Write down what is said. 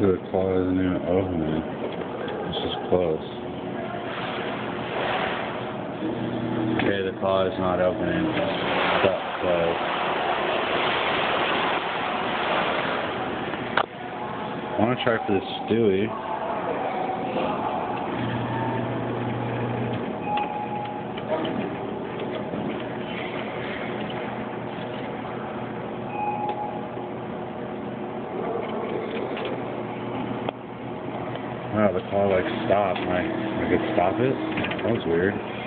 The claw isn't even opening. It's just close. Okay, the claw is not opening. Stuck closed. I want to try for this Stewie. Wow, the car like stopped. I, I could stop it? That was weird.